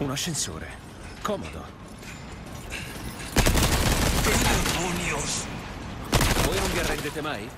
un ascensore. Comodo. ¡Demonios! Voi non vi arrendete mai?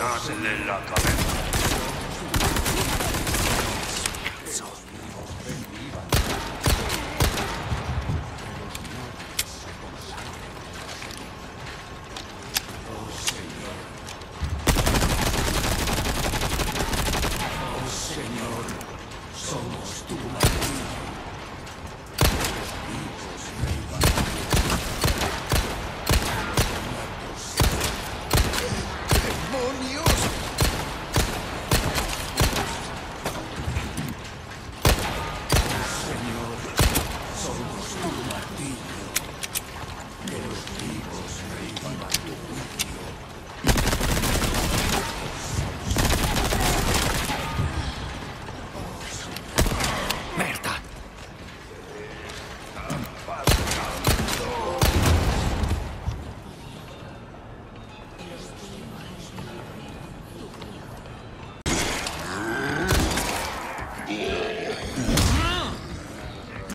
Estás la cabeza. Somos tu martillo de los vivos reivindicados.